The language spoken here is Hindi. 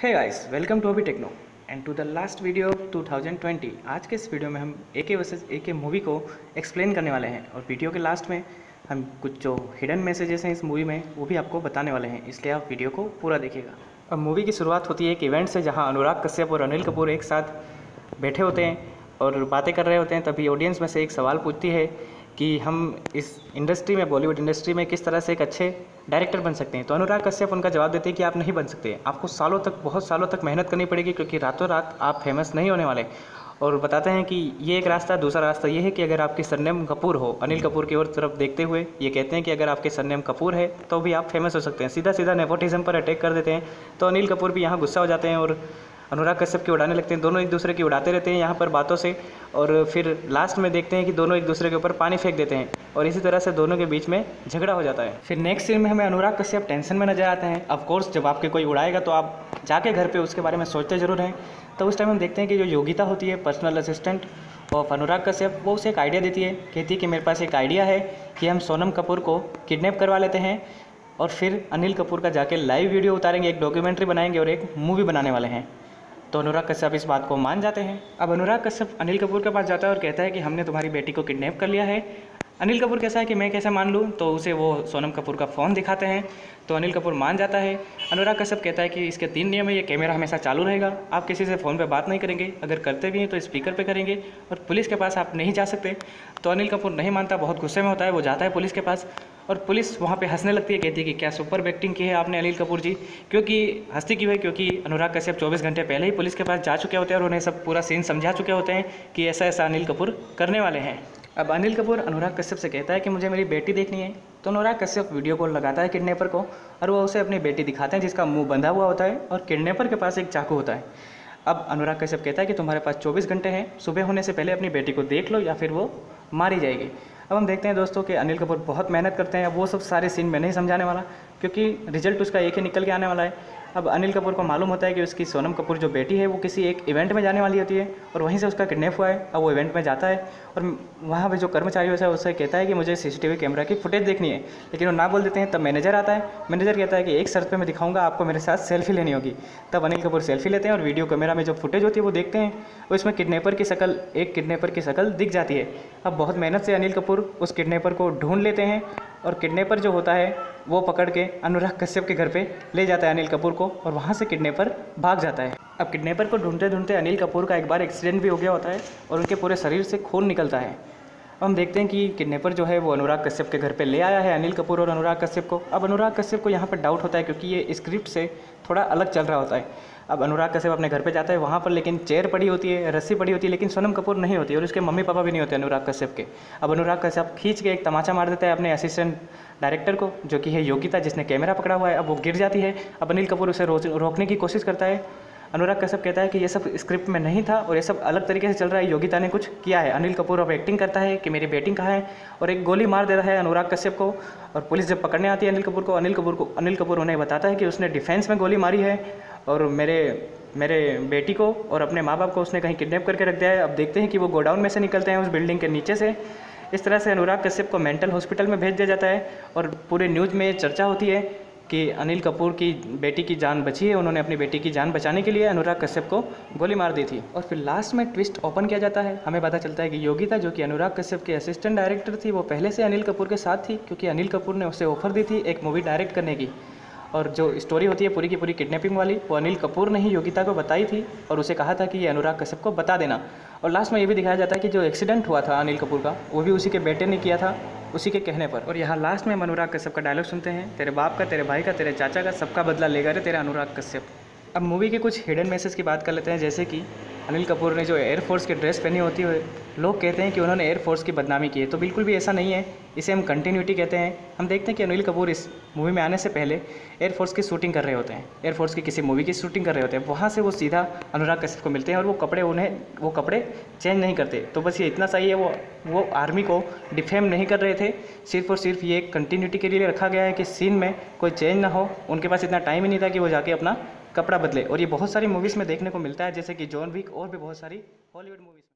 Hey guys welcome to Abhi techno and to the last video of 2020 आज के इस वीडियो में हम ए के वर्सेज ए के मूवी को एक्सप्लेन करने वाले हैं। और वीडियो के लास्ट में हम कुछ जो हिडन मैसेजेस हैं इस मूवी में, वो भी आपको बताने वाले हैं। इसलिए आप वीडियो को पूरा देखिएगा। अब मूवी की शुरुआत होती है एक इवेंट से, जहाँ अनुराग कश्यप और अनिल कपूर एक साथ बैठे होते हैं और बातें कर रहे होते हैं, तभी ऑडियंस में से एक सवाल पूछती है कि हम इस इंडस्ट्री में, बॉलीवुड इंडस्ट्री में किस तरह से एक अच्छे डायरेक्टर बन सकते हैं। तो अनुराग कश्यप उनका जवाब देते हैं कि आप नहीं बन सकते। आपको सालों तक, बहुत सालों तक मेहनत करनी पड़ेगी क्योंकि रातों रात आप फ़ेमस नहीं होने वाले। और बताते हैं कि ये एक रास्ता, दूसरा रास्ता ये है कि अगर आपकी सरनेम कपूर हो, अनिल कपूर की ओर तरफ़ देखते हुए ये कहते हैं कि अगर आपके सरनेम कपूर है तो भी आप फ़ेमस हो सकते हैं। सीधा सीधा नेपोटिज्म पर अटैक कर देते हैं। तो अनिल कपूर भी यहाँ गुस्सा हो जाते हैं और अनुराग कश्यप की उड़ाने लगते हैं। दोनों एक दूसरे की उड़ाते रहते हैं यहाँ पर बातों से और फिर लास्ट में देखते हैं कि दोनों एक दूसरे के ऊपर पानी फेंक देते हैं और इसी तरह से दोनों के बीच में झगड़ा हो जाता है। फिर नेक्स्ट सीन में हमें अनुराग कश्यप टेंशन में नज़र आते हैं। ऑफकोर्स जब आपके कोई उड़ाएगा तो आप जाके घर पर उसके बारे में सोचते ज़रूर हैं। तो उस टाइम हम देखते हैं कि जो योगिता होती है personal assistant of Anurag Kashyap, वो उसे एक आइडिया देती है। कहती है कि मेरे पास एक आइडिया है कि हम सोनम कपूर को किडनैप करवा लेते हैं और फिर अनिल कपूर का जाके लाइव वीडियो उतारेंगे, एक डॉक्यूमेंट्री बनाएँगे और एक मूवी बनाने वाले हैं। तो अनुराग कश्यप इस बात को मान जाते हैं। अब अनुराग कश्यप अनिल कपूर के पास जाता है और कहता है कि हमने तुम्हारी बेटी को किडनैप कर लिया है। अनिल कपूर कैसा है कि मैं कैसे मान लूँ? तो उसे वो सोनम कपूर का फ़ोन दिखाते हैं। तो अनिल कपूर मान जाता है। अनुराग कश्यप कहता है कि इसके तीन नियम है, ये कैमरा हमेशा चालू रहेगा। आप किसी से फ़ोन पे बात नहीं करेंगे। अगर करते भी हैं तो स्पीकर पे करेंगे और पुलिस के पास आप नहीं जा सकते। तो अनिल कपूर नहीं मानता, बहुत गुस्से में होता है। वो जाता है पुलिस के पास और पुलिस वहाँ पे हंसने लगती है, कहती है कि क्या सुपर एक्टिंग की है आपने अनिल कपूर जी। क्योंकि हंसती क्यों है? क्योंकि अनुराग कश्यप 24 घंटे पहले ही पुलिस के पास जा चुके होते हैं और उन्हें सब पूरा सीन समझा चुके होते हैं कि ऐसा ऐसा अनिल कपूर करने वाले हैं। अब अनिल कपूर अनुराग कश्यप से कहता है कि मुझे मेरी बेटी देखनी है। तो अनुराग कश्यप वीडियो कॉल लगाता है किडनेपर को और वो उसे अपनी बेटी दिखाते हैं, जिसका मुँह बंधा हुआ होता है और किडनेपर के पास एक चाकू होता है। अब अनुराग कश्यप कहता है कि तुम्हारे पास 24 घंटे हैं, सुबह होने से पहले अपनी बेटी को देख लो या फिर वो मारी जाएगी। अब हम देखते हैं दोस्तों कि अनिल कपूर बहुत मेहनत करते हैं अब वो सब सारे सीन मैं नहीं समझाने वाला। क्योंकि रिज़ल्ट उसका एक ही निकल के आने वाला है। अब अनिल कपूर को मालूम होता है कि उसकी सोनम कपूर जो बेटी है, वो किसी एक इवेंट में जाने वाली होती है और वहीं से उसका किडनैप हुआ है। अब वो इवेंट में जाता है और वहाँ पर जो कर्मचारी होता है उससे कहता है कि मुझे सीसीटीवी कैमरा की फुटेज देखनी है। लेकिन वो ना बोल देते हैं, तब मैनेजर आता है। मैनेजर कहता है कि एक शर्त पर मैं दिखाऊँगा, आपको मेरे साथ सेल्फी लेनी होगी। तब अनिल कपूर सेल्फी लेते हैं और वीडियो कैमरा में जो फुटेज होती है, वो देखते हैं। और इसमें किडनेपर की शकल, एक किडनेपर की शकल दिख जाती है। अब बहुत मेहनत से अनिल कपूर उस किडनेपर को ढूंढ लेते हैं और किडनेपर जो होता है वो पकड़ के अनुराग कश्यप के घर पे ले जाता है अनिल कपूर को और वहाँ से किडनेपर भाग जाता है। अब किडनेपर को ढूंढते ढूंढते अनिल कपूर का एक बार एक्सीडेंट भी हो गया होता है और उनके पूरे शरीर से खून निकलता है। हम देखते हैं कि किडनेपर जो है वो अनुराग कश्यप के घर पे ले आया है अनिल कपूर और अनुराग कश्यप को। अब अनुराग कश्यप को यहाँ पर डाउट होता है क्योंकि ये स्क्रिप्ट से थोड़ा अलग चल रहा होता है। अब अनुराग कश्यप अपने घर पे जाता है वहाँ पर, लेकिन चेयर पड़ी होती है, रस्सी पड़ी होती है, लेकिन सोनम कपूर नहीं होती और उसके मम्मी पापा भी नहीं होते अनुराग कश्यप के। अब अनुराग कश्यप खींच के एक तमाचा मार देता है अपने असिस्टेंट डायरेक्टर को, जो कि है योगिता, जिसने कैमरा पकड़ा हुआ है। अब वो गिर जाती है। अब अनिल कपूर उसे रोकने की कोशिश करता है। अनुराग कश्यप कहता है कि ये सब स्क्रिप्ट में नहीं था और ये सब अलग तरीके से चल रहा है। योगिता ने कुछ किया है। अनिल कपूर अब एक्टिंग करता है कि मेरी बेटिंग कहाँ है? और एक गोली मार देता है अनुराग कश्यप को और पुलिस जब पकड़ने आती है अनिल कपूर को, अनिल कपूर को, अनिल कपूर उन्हें बताता है कि उसने डिफेंस में गोली मारी है और मेरे मेरे बेटी को और अपने माँ बाप को उसने कहीं किडनैप करके रख दिया है। अब देखते हैं कि वो गोडाउन में से निकलते हैं उस बिल्डिंग के नीचे से। इस तरह से अनुराग कश्यप को मेंटल हॉस्पिटल में भेज दिया जाता है और पूरे न्यूज़ में चर्चा होती है कि अनिल कपूर की बेटी की जान बची है, उन्होंने अपनी बेटी की जान बचाने के लिए अनुराग कश्यप को गोली मार दी थी। और फिर लास्ट में ट्विस्ट ओपन किया जाता है। हमें पता चलता है कि योगिता, जो कि अनुराग कश्यप की असिस्टेंट डायरेक्टर थी, वो पहले से अनिल कपूर के साथ थी, क्योंकि अनिल कपूर ने उसे ऑफ़र दी थी एक मूवी डायरेक्ट करने की। और जो स्टोरी होती है पूरी की पूरी किडनैपिंग वाली, वो अनिल कपूर ने ही योगिता को बताई थी और उसे कहा था कि ये अनुराग कश्यप को बता देना। और लास्ट में ये भी दिखाया जाता है कि जो एक्सीडेंट हुआ था अनिल कपूर का, वो भी उसी के बेटे ने किया था, उसी के कहने पर। और यहाँ लास्ट में हम अनुराग कश्यप का डायलॉग सुनते हैं। तेरे बाप का, तेरे भाई का, तेरे चाचा का सबका बदला लेगा रे तेरा अनुराग कश्यप। अब मूवी के कुछ हिडन मैसेज की बात कर लेते हैं, जैसे कि अनिल कपूर ने जो एयरफोर्स की ड्रेस पहनी होती है, लोग कहते हैं कि उन्होंने एयरफोर्स की बदनामी की है। तो बिल्कुल भी ऐसा नहीं है। इसे हम कंटिन्यूटी कहते हैं। हम देखते हैं कि अनिल कपूर इस मूवी में आने से पहले एयरफोर्स की शूटिंग कर रहे होते हैं। एयरफोर्स की किसी मूवी की शूटिंग कर रहे होते हैं। वहाँ से वो सीधा अनुराग कश्यप को मिलते हैं और वो कपड़े उन्हें, वो कपड़े चेंज नहीं करते। तो बस ये इतना सही है वो वो आर्मी को डिफेम नहीं कर रहे थे। सिर्फ़ और सिर्फ़ ये कंटिन्यूटी के लिए रखा गया है कि सीन में कोई चेंज ना हो। उनके पास इतना टाइम ही नहीं था कि वो जाके अपना कपड़ा बदले। और ये बहुत सारी मूवीज़ में देखने को मिलता है, जैसे कि जॉन विक और भी बहुत सारी हॉलीवुड मूवीज़